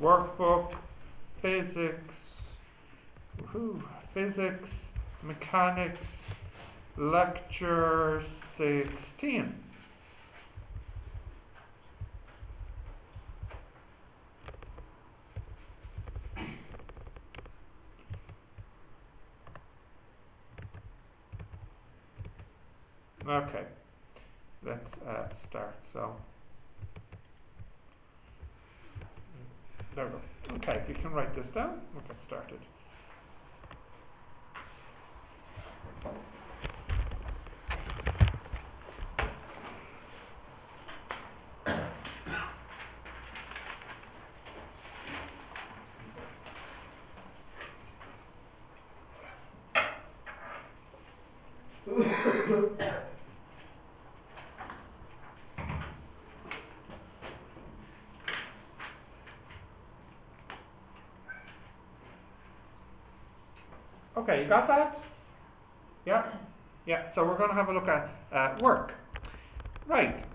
workbook, physics, physics, mechanics, lecture 16. Okay, let's uh, start. So, there we go. Okay, you can write this down. We'll get started. Okay, you got that? Yeah? Yeah, so we're going to have a look at uh, work. Right.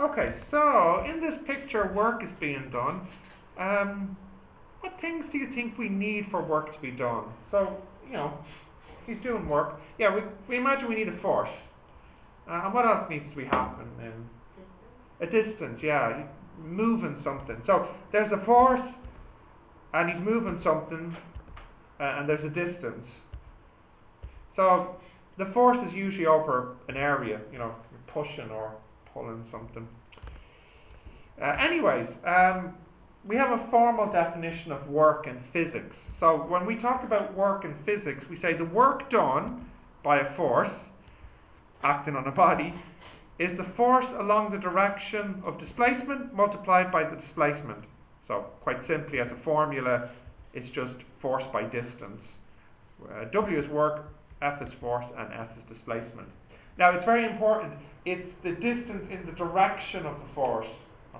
Okay, so in this picture, work is being done. Um, what things do you think we need for work to be done? So, you know, he's doing work. Yeah, we, we imagine we need a force. Uh, and what else needs to be happening? a distance, yeah, moving something. So there's a force, and he's moving something, uh, and there's a distance. So the force is usually over an area, you know, pushing or pulling something. Uh, anyways, um, we have a formal definition of work in physics. So when we talk about work in physics, we say the work done by a force acting on a body is the force along the direction of displacement multiplied by the displacement. So quite simply as a formula, it's just force by distance. Uh, w is work, F is force, and S is displacement. Now it's very important, it's the distance in the direction of the force.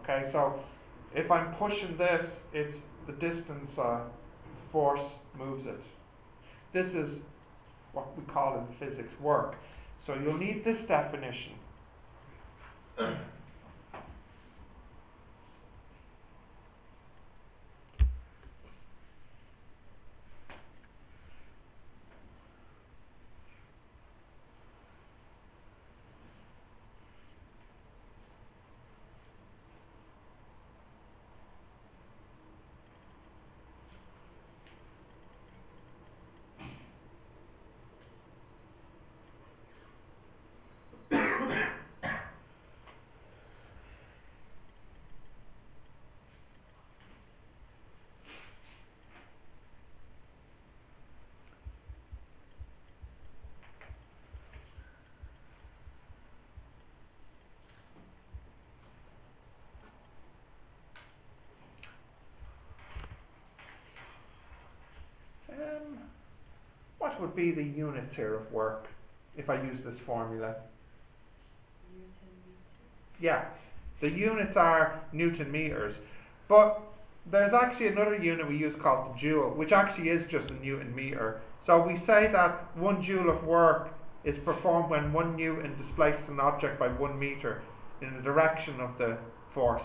Okay, so if I'm pushing this, it's the distance uh, force moves it. This is what we call in physics work. So you'll need this definition. Um, what would be the units here of work if I use this formula? Yeah, the units are Newton meters, but there's actually another unit we use called the joule, which actually is just a Newton meter. So we say that one joule of work is performed when one Newton displaces an object by one meter in the direction of the force.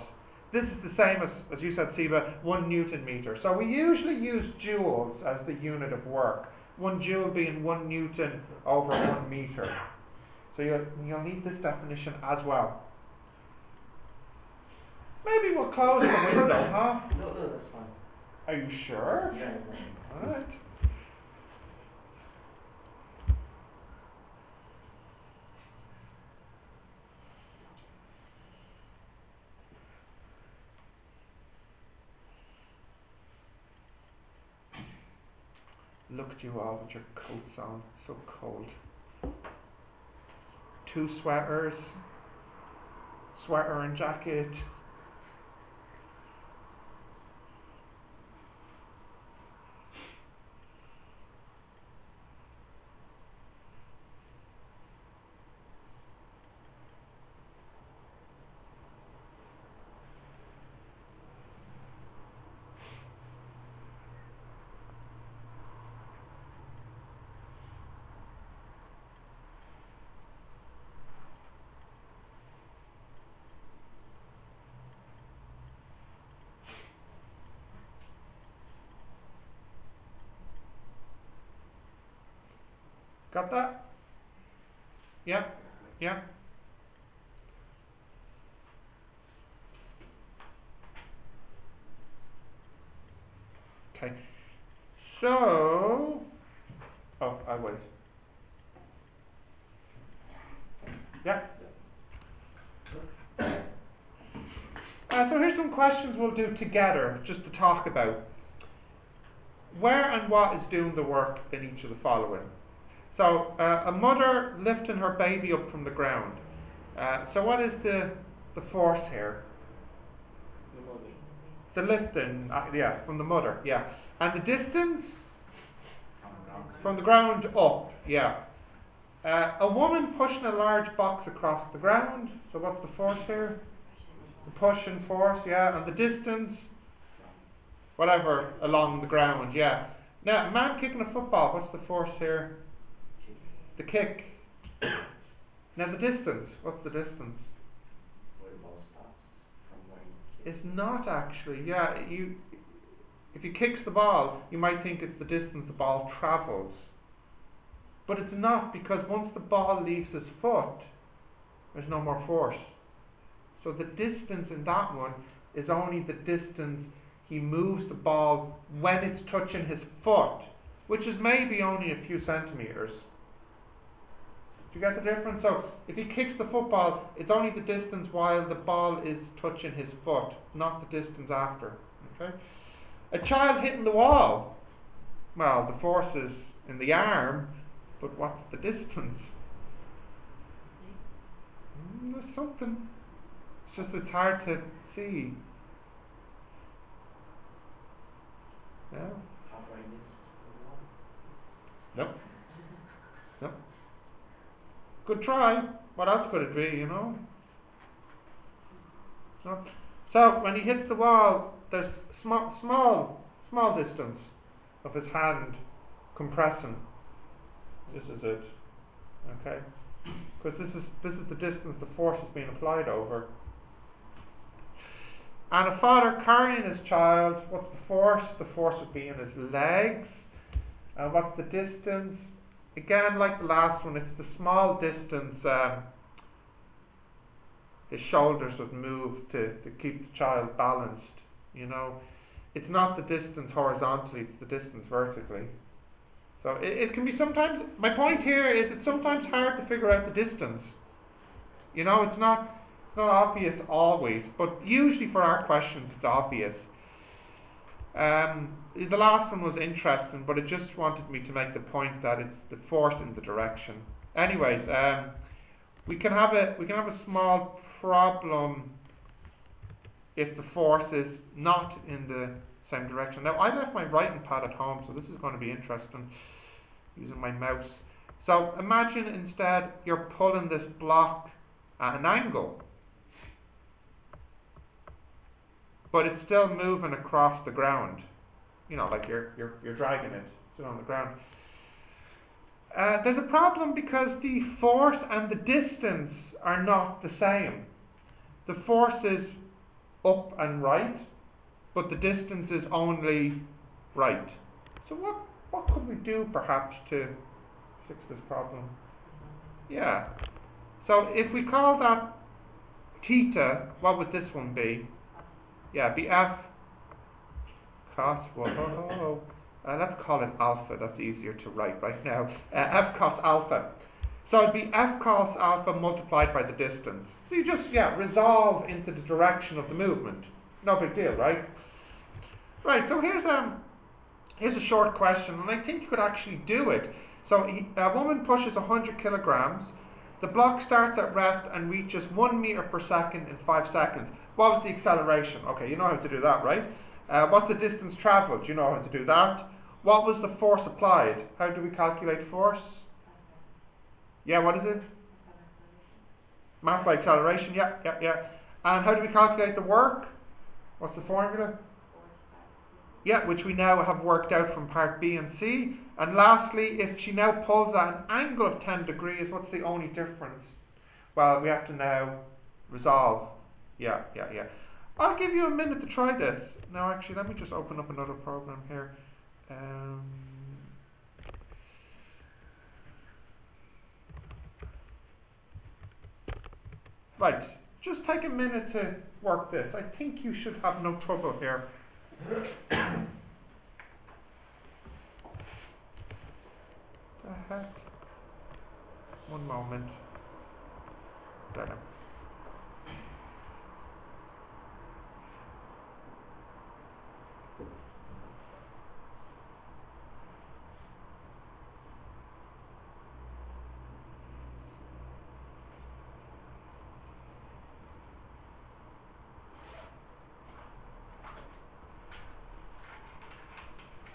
This is the same as, as you said, Siva, one Newton meter. So we usually use joules as the unit of work. One joule being one Newton over one meter. So you'll, you'll need this definition as well. Maybe we'll close the window, huh? No, no, that's fine. Are you sure? Yeah. Alright. Look at you all with your coats on, so cold. Two sweaters, sweater and jacket. Got that? Yeah? Yeah? Okay. So, oh, I wait. Yeah? Uh, so here's some questions we'll do together, just to talk about. Where and what is doing the work in each of the following? So, uh, a mother lifting her baby up from the ground. Uh, so, what is the the force here? The mother. The lifting, uh, yeah, from the mother, yeah. And the distance? From the ground up, yeah. Uh, a woman pushing a large box across the ground. So, what's the force here? The pushing force, yeah. And the distance? Whatever, along the ground, yeah. Now, a man kicking a football, what's the force here? The kick. now, the distance, what's the distance? It's not actually. Yeah, you. If he kicks the ball, you might think it's the distance the ball travels, but it's not because once the ball leaves his foot, there's no more force. So the distance in that one is only the distance he moves the ball when it's touching his foot, which is maybe only a few centimeters. Do you get the difference? So if he kicks the football, it's only the distance while the ball is touching his foot, not the distance after. Okay? A child hitting the wall, well, the force is in the arm, but what's the distance? Mm, there's something. It's just it's hard to see. Yeah. Nope. Nope. Good try. What else could it be, you know? So, when he hits the wall, there's small, small, small distance of his hand compressing. This is it. Okay? Because this is this is the distance the force is being applied over. And a father carrying his child, what's the force? The force would be in his legs. And what's the distance? Again, like the last one, it's the small distance um, his shoulders would move to, to keep the child balanced. You know, it's not the distance horizontally, it's the distance vertically. So it, it can be sometimes, my point here is it's sometimes hard to figure out the distance. You know, it's not, it's not obvious always, but usually for our questions it's obvious. Um, the last one was interesting, but it just wanted me to make the point that it's the force in the direction. Anyways, um, we can have a we can have a small problem if the force is not in the same direction. Now I left my writing pad at home, so this is going to be interesting using my mouse. So imagine instead you're pulling this block at an angle. but it's still moving across the ground. You know, like you're you're you're dragging it on the ground. Uh, there's a problem because the force and the distance are not the same. The force is up and right, but the distance is only right. So what what could we do perhaps to fix this problem? Yeah. So if we call that theta, what would this one be? Yeah, be f cos, whoa, uh, let's call it alpha, that's easier to write right now. Uh, f cos alpha. So it'd be f cos alpha multiplied by the distance. So you just, yeah, resolve into the direction of the movement. No big deal, right? Right, so here's, um, here's a short question, and I think you could actually do it. So he, a woman pushes 100 kilograms. The block starts at rest and reaches 1 meter per second in 5 seconds. What was the acceleration? Okay, you know how to do that, right? Uh, what's the distance travelled? Do You know how to do that. What was the force applied? How do we calculate force? Yeah, what is it? Mass by acceleration, yeah, yeah, yeah. And how do we calculate the work? What's the formula? Yeah, which we now have worked out from part B and C. And lastly, if she now pulls at an angle of 10 degrees, what's the only difference? Well, we have to now resolve yeah, yeah, yeah. I'll give you a minute to try this. Now actually, let me just open up another program here. Um, right, just take a minute to work this. I think you should have no trouble here. the heck? One moment. There.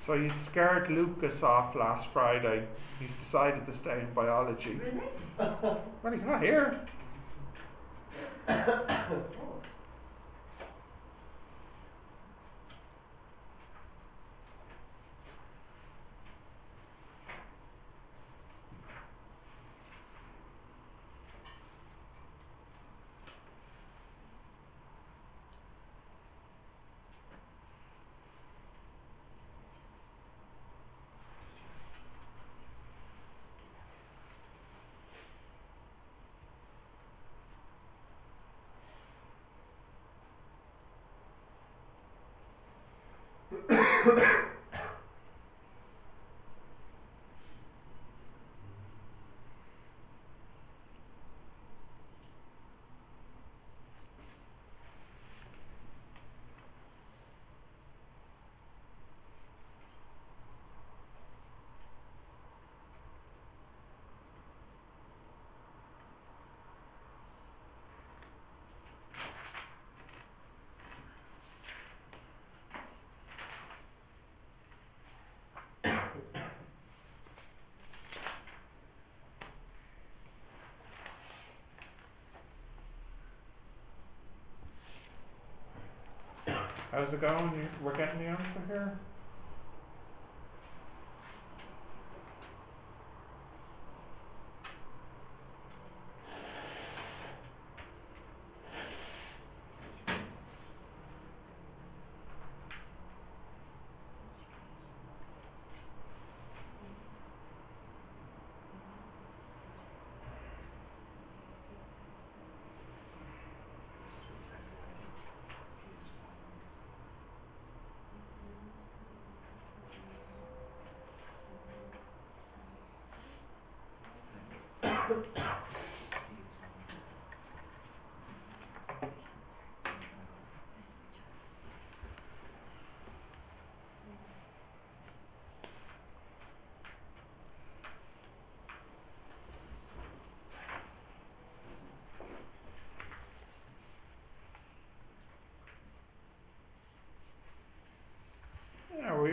So you scared Lucas off last Friday. He's decided to stay in biology. Really? Well, he's not here. Oh. How's it going? We're getting the answer here?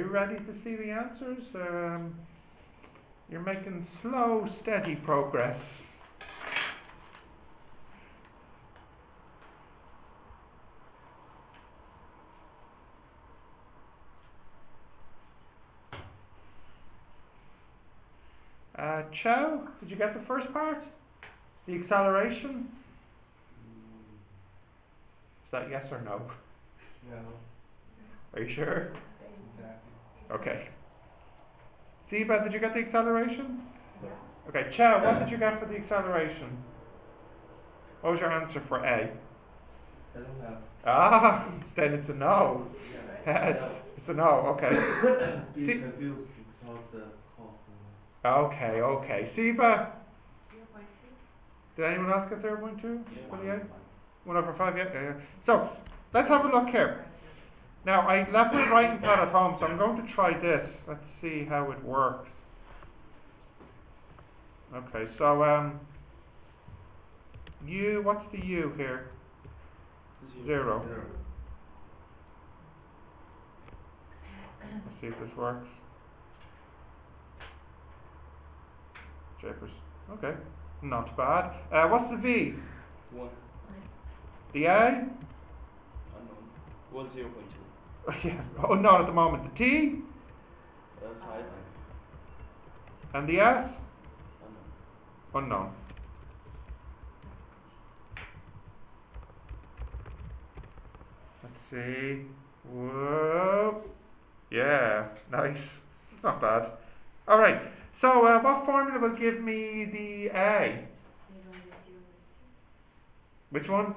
We ready to see the answers? Um, you're making slow, steady progress. Uh, Chow, did you get the first part? The acceleration? Is that yes or no? No, Are you sure? exactly. Okay. Zeba, did you get the acceleration? Yeah. Okay, Chow, what did you get for the acceleration? What was your answer for A? I don't have. Ah, then it's a no. Yes, it's a no, okay. Being See- confused because the cost and Okay, okay. Zeba, did anyone else get zero point two for the A? One over five, yeah, yeah, yeah. So, let's have a look here. Now, I left my writing pad at home, so I'm going to try this. Let's see how it works. Okay, so, um, U, what's the U here? Zero. Zero. Let's see if this works. Japers. Okay, not bad. Uh, what's the V? One The A? unknown. One zero point two. Yeah. Oh, not at the moment. The T? And the S? unknown. Unknown. Let's see. Whoa. Yeah, nice. It's not bad. Alright, so uh, what formula will give me the A? Which one?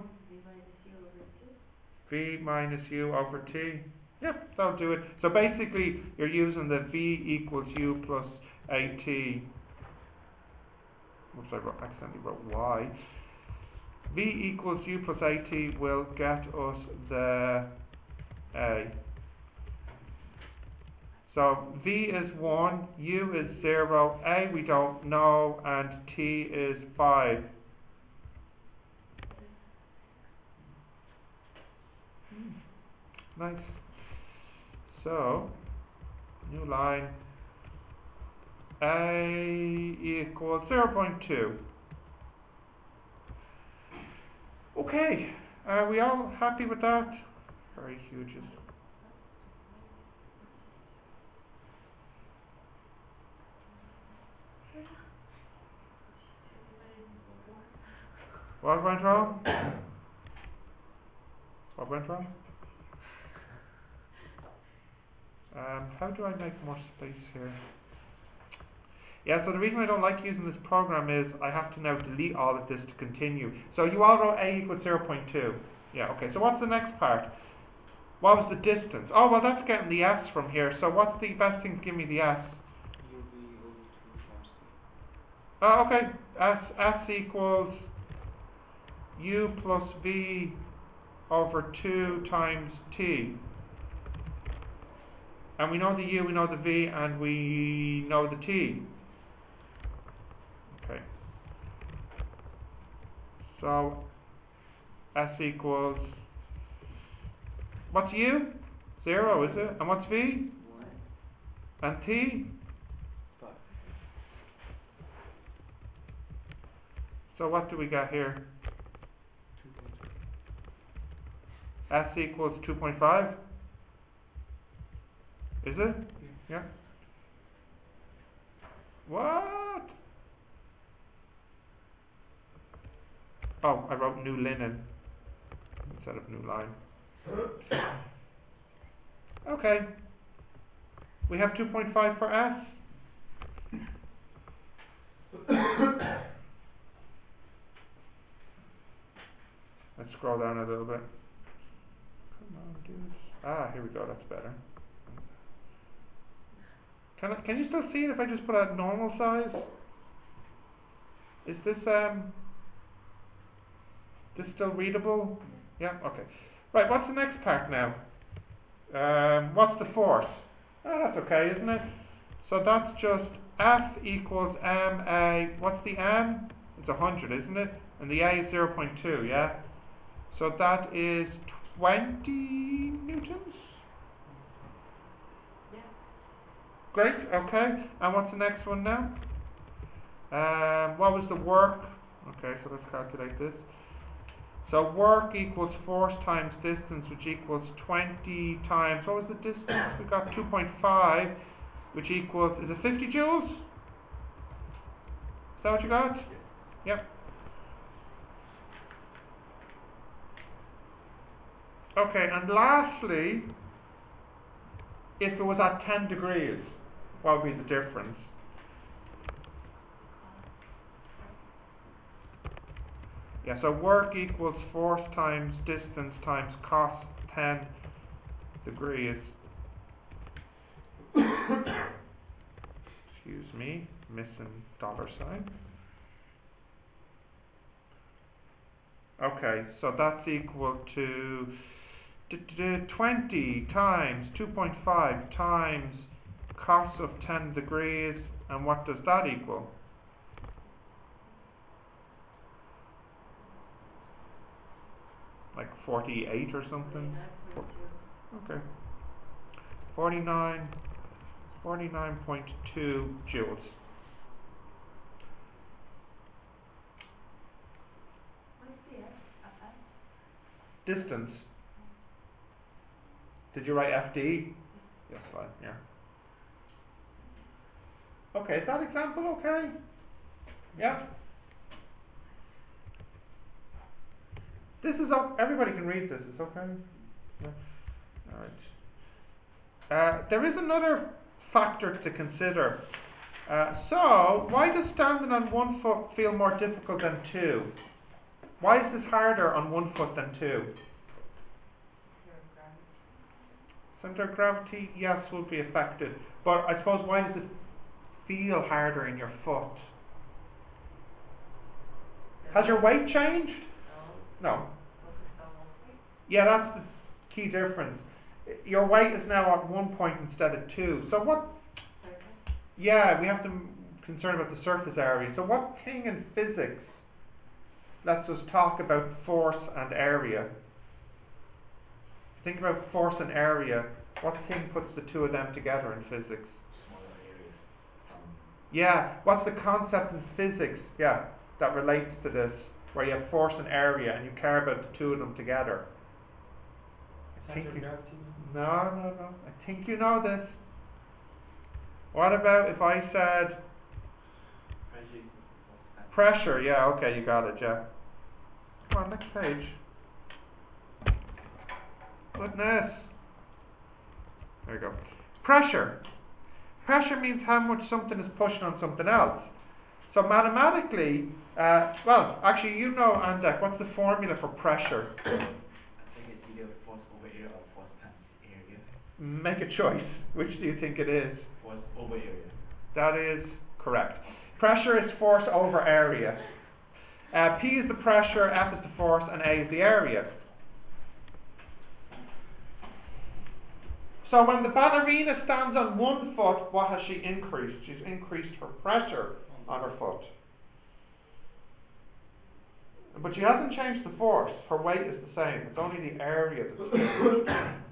V minus U over T. Yep, that'll do it. So basically, you're using the V equals U plus AT. Oops, I wrote, accidentally wrote Y. V equals U plus AT will get us the A. So V is 1, U is 0, A we don't know, and T is 5. Hmm. Nice. So, new line. A equals 0.2. Okay, are we all happy with that? Very huge. What went wrong? What went wrong? Um, how do I make more space here? Yeah, so the reason I don't like using this program is I have to now delete all of this to continue. So you all wrote a equals 0.2. Yeah, okay, so what's the next part? What was the distance? Oh, well that's getting the s from here, so what's the best thing to give me the s? Oh, okay, s, s equals u plus v over 2 times t. And we know the u, we know the v, and we know the t. Okay. So, s equals, what's u? 0, is it? And what's v? One. And t? Five. So what do we got here? Two point two. s equals 2.5? Is it? Yeah. What? Oh, I wrote new linen instead of new line. Okay. We have 2.5 for S. Let's scroll down a little bit. Come on. Ah, here we go. That's better. Can I, can you still see it if I just put a normal size? Is this um this still readable? Yeah, okay. Right, what's the next part now? Um what's the force? Oh, that's okay, isn't it? So that's just F equals ma what's the m? It's a hundred, isn't it? And the a is zero point two, yeah? So that is twenty newtons? Great, okay. And what's the next one now? Um, what was the work? Okay, so let's calculate this. So work equals force times distance, which equals 20 times, what was the distance? We got 2.5, which equals, is it 50 joules? Is that what you got? Yep. Okay, and lastly, if it was at 10 degrees, what would be the difference? Yeah, so work equals force times distance times cos 10 degrees. Excuse me, missing dollar sign. Okay, so that's equal to d- d- d- 20 times 2.5 times cos of 10 degrees, and what does that equal? Like 48 or something? Okay. 49, 49.2 joules. Distance. Did you write FD? Yes, fine, yeah. Okay, is that example okay? Yeah? This is, everybody can read this, it's okay? Yeah, alright. Uh, there is another factor to consider. Uh, so, why does standing on one foot feel more difficult than two? Why is this harder on one foot than two? Center of gravity, yes, will be affected. But I suppose why is it feel harder in your foot? Has your weight changed? No. Yeah, that's the key difference. Your weight is now at one point instead of two. So what? Yeah, we have to concern about the surface area. So what thing in physics lets us talk about force and area? Think about force and area. What thing puts the two of them together in physics? Yeah, what's the concept in physics? Yeah, that relates to this, where you have force and area, and you care about the two of them together. I think you- No, no, no. I think you know this. What about if I said Pressure equals force times. pressure? Yeah, okay, you got it. Yeah. Come on, next page. Goodness. There you go. Pressure. Pressure means how much something is pushing on something else. So mathematically, uh, well, actually, you know, Andek, what's the formula for pressure? I think it's either force over area or force times area. Make a choice. Which do you think it is? Force over area. That is correct. Pressure is force over area. Uh, P is the pressure, F is the force, and A is the area. So when the ballerina stands on one foot, what has she increased? She's increased her pressure on her foot. But she hasn't changed the force. Her weight is the same. It's only the area that's changed.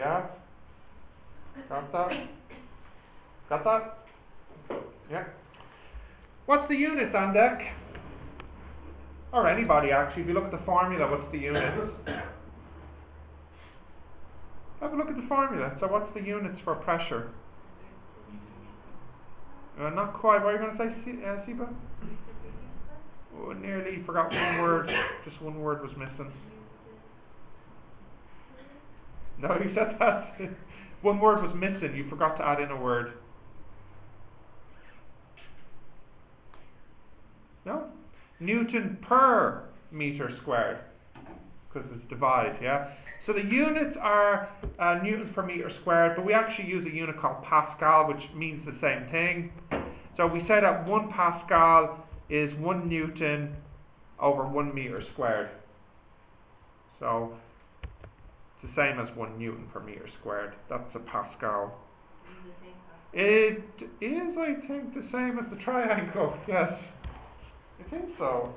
Yeah? Got that? Got that? Yeah. What's the unit, Andek? Or anybody actually, if you look at the formula, what's the units? Have a look at the formula. So what's the units for pressure? Uh, not quite. What are you going to say, Se- uh, Seba? Oh, nearly forgot one word. Just one word was missing. No, you said that. one word was missing. You forgot to add in a word. No? Newton per meter squared. Because it's divide, yeah? So the units are uh, newtons per meter squared, but we actually use a unit called Pascal, which means the same thing. So we say that one Pascal is one newton over one meter squared. So it's the same as one newton per meter squared. That's a Pascal. It is, I think, the same as the triangle. Yes, I think so.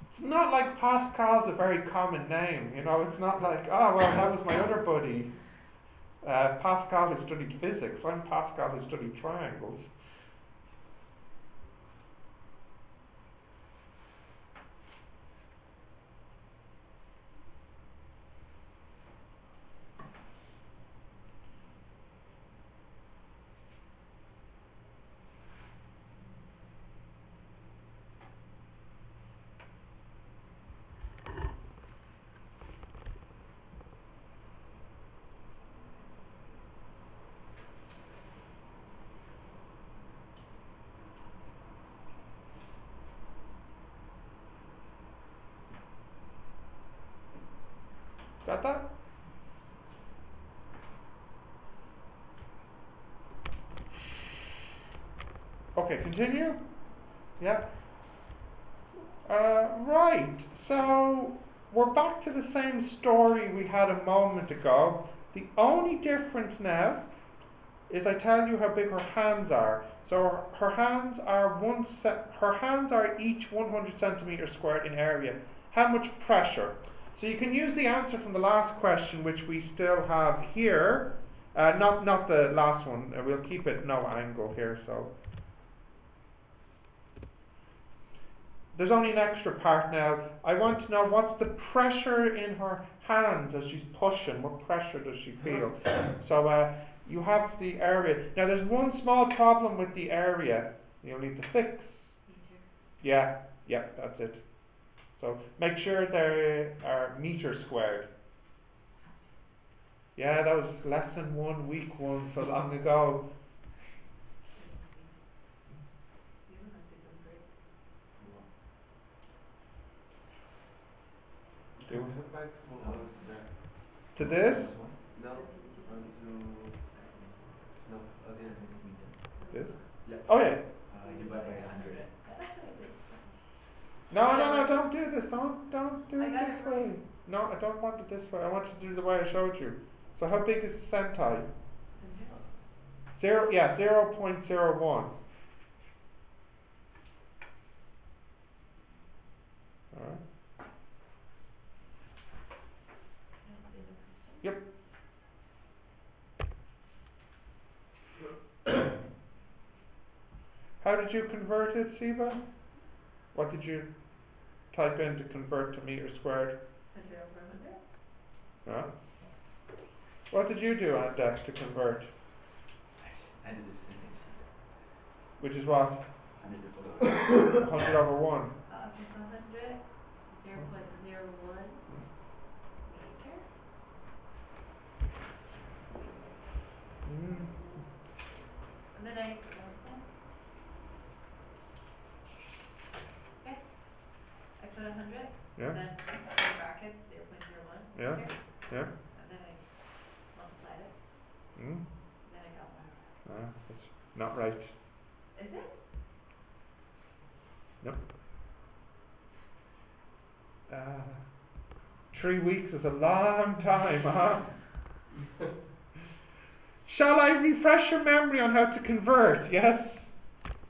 It's not like Pascal's a very common name, you know. It's not like, oh well, that was my other buddy, uh, Pascal who studied physics. I'm Pascal who studied triangles. Got that? Okay, continue. Yep. Uh, right. So we're back to the same story we had a moment ago. The only difference now is I tell you how big her hands are. So her, hands are one. Her hands are each 100 centimeters squared in area. how much pressure. So you can use the answer from the last question, which we still have here. Uh, not not the last one. Uh, we'll keep it no angle here. So there's only an extra part now. I want to know what's the pressure in her hands as she's pushing. What pressure does she feel? So uh, you have the area. Now there's one small problem with the area. You'll need to fix. Yeah, yeah, that's it. So make sure they are meter squared. Yeah, that was lesson one, week one, so long ago. Do Come back for No. us there. to this, No, onto, no, again. this. Yeah. Oh yeah. Uh, divide by hundred. No, no, no, don't do this. Don't, don't do I it this way. right. No, I don't want it this way. I want you to do the way I showed you. So how big is the centi? Zero, yeah, zero point zero one. Alright. Yep. How did you convert it, Siva? What did you type in to convert to meter squared? Huh? What did you do, Andek to convert? I did the same thing. Which is what? Hundred divided. hundred over one. Uh, it's a hundred, zero point zero one meter. Mm. And then I, okay. Okay. I put a hundred, Yeah, and then in brackets, zero point zero one Yeah. meter, yeah. and then I multiplied it, Mm. then I got one. Ah, that's not right. Is it? Nope. Uh, three weeks is a long time, huh? shall I refresh your memory on how to convert? Yes?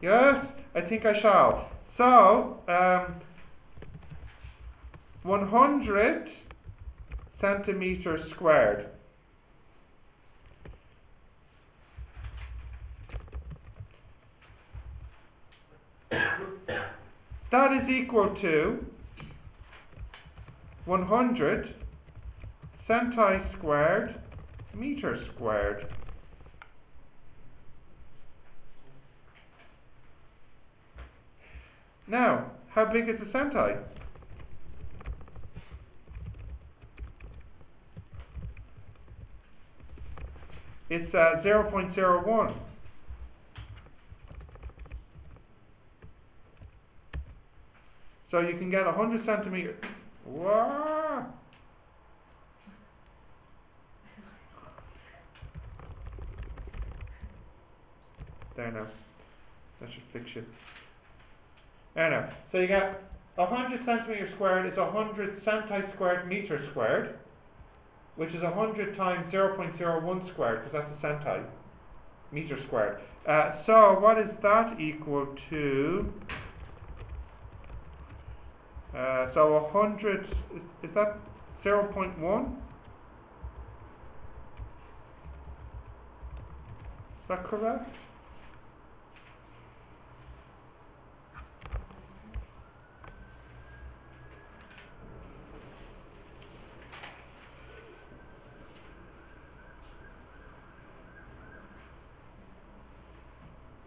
Yes? I think I shall. So, um, 100 centimeters squared. That is equal to 100 centi squared meters squared. Now, how big is a centi? It's uh, 0.01. So you can get 100 centimeter. Wow. There now. That should fix you. There now. So you got 100 centimeter squared is 100 centi squared meter squared, which is 100 times 0.01 squared, because that's a centi meter squared. Uh, so what is that equal to? Uh, so a hundred is, is that zero point one? Is that correct?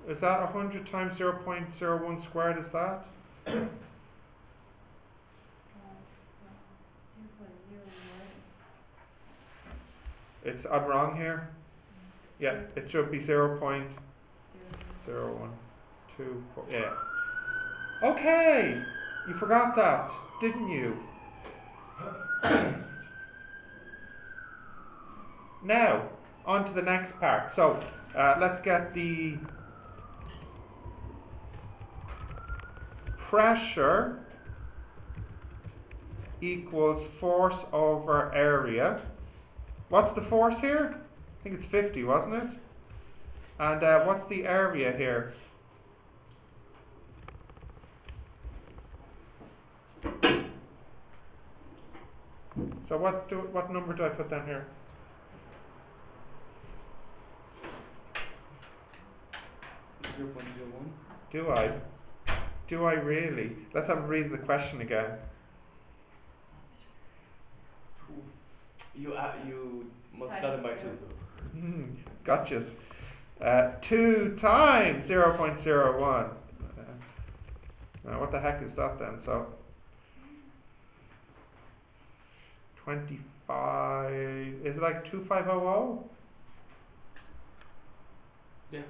Is that a hundred times zero point zero one squared? Is that? It's I'm wrong here. Yeah, it should be zero point Zero. zero one two four. Yeah. Okay, you forgot that, didn't you? now, on to the next part. So, uh, let's get the pressure equals force over area. What's the force here? I think it's 50, wasn't it? And uh, what's the area here? So what do, what number do I put down here? Zero point zero one. Do I? Do I really? Let's have a read the question again. You uh, you multiply them by two. Hmm, gotcha. Uh, two times zero point zero one. Uh, now what the heck is that then? So twenty five. Is it like two five oh oh? Yeah.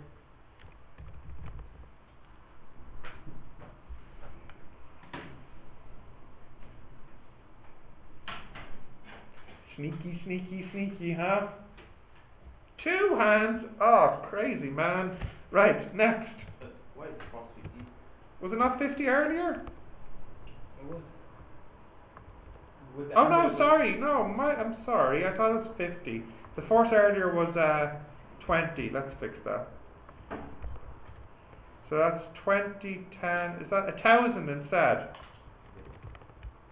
Sneaky, sneaky, sneaky, huh? Two hands. Oh, crazy man. Right, next. Was it not fifty earlier? Was. Oh no, sorry, no, my, I'm sorry, I thought it was fifty. The force earlier was, uh, twenty, let's fix that. So that's twenty, ten, is that a thousand instead?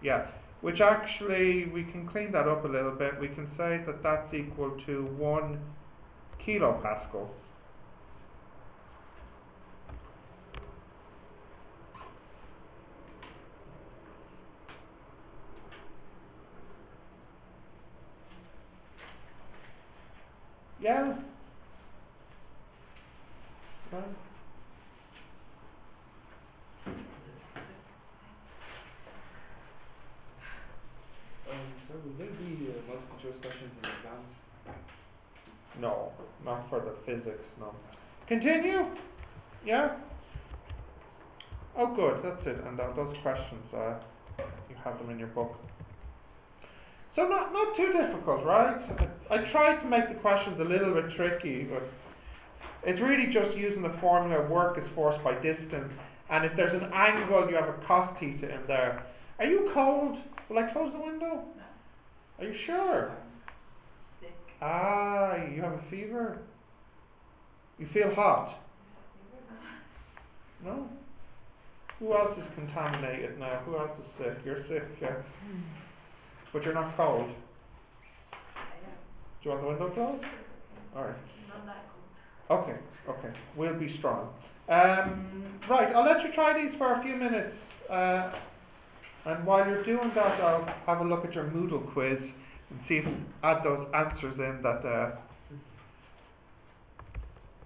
Yeah, which actually, we can clean that up a little bit, we can say that that's equal to one kilopascal. Yeah. Right. Um, so will there be uh, multiple choice questions in the exams? No, not for the physics, no. Continue? Yeah? Oh, good, that's it, and tho- those questions, uh, you have them in your book. So not, not too difficult, right? I, I tried to make the questions a little bit tricky, but it's really just using the formula work is force by distance, and if there's an angle, you have a cos theta in there. Are you cold? Will I close the window? Are you sure? Ah, you have a fever? You feel hot? No? Who else is contaminated now? Who else is sick? You're sick, yeah. But you're not cold. Do you want the window closed? Alright. Not that cool. Okay, okay. We'll be strong. Um, right, I'll let you try these for a few minutes. Uh, and while you're doing that, I'll have a look at your Moodle quiz and see if add those answers in that uh,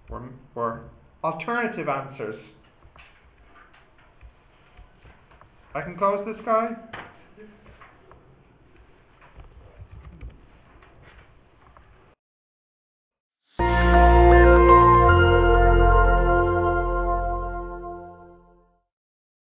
were, were alternative answers. I can close this guy?